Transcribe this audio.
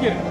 Кирк.